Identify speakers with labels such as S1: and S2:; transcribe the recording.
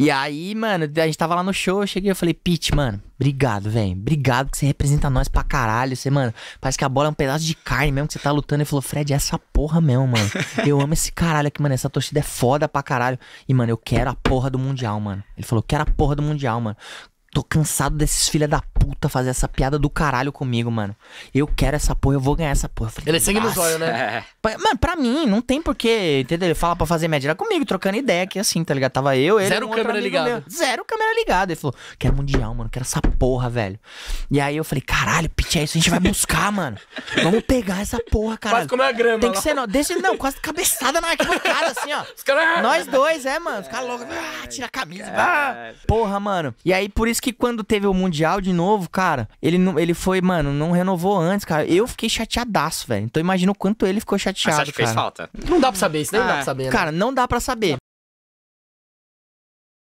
S1: E aí, mano, a gente tava lá no show, eu cheguei e falei, Pete, mano, obrigado, velho. Obrigado que você representa nós pra caralho. Você, mano, parece que a bola é um pedaço de carne mesmo que você tá lutando. Ele falou, Fred, é essa porra mesmo, mano. Eu amo esse caralho aqui, mano. Essa torcida é foda pra caralho. E, mano, eu quero a porra do Mundial, mano. Ele falou, quero a porra do Mundial, mano. Tô cansado desses filha da puta fazer essa piada do caralho comigo, mano. Eu quero essa porra, eu vou ganhar essa porra. Falei,
S2: Ele é sangue no
S1: "Nossa."
S2: zóio, né?
S3: É.
S1: Mano, pra mim, não tem porquê, entendeu? Ele fala pra fazer média. Comigo, trocando ideia aqui assim, tá ligado? Tava eu, ele.
S2: Zero
S1: um
S2: câmera ligada.
S1: Zero câmera ligada. Ele falou, quero mundial, mano, quero essa porra, velho. E aí eu falei, caralho, pitch, é isso, a gente vai buscar, mano. Vamos pegar essa porra, caralho.
S2: Quase comeu a grama.
S1: Tem que
S2: lá.
S1: ser, não, desse, não, quase cabeçada na arquibancada, assim, ó.
S2: Os caras.
S1: Nós dois, é, mano. Os caras loucos, ah, tira a camisa. Ah, porra, mano. E aí, por isso que quando teve o Mundial de novo, cara, ele, não, ele foi, mano, não renovou antes, cara. Eu fiquei chateadaço, velho. Então imagina o quanto ele ficou
S3: Mas você
S1: chateado,
S3: acha que fez
S1: cara.
S3: falta?
S2: Não dá pra saber, isso nem dá
S3: Ah,
S2: pra saber, né?
S1: Cara, não dá pra saber.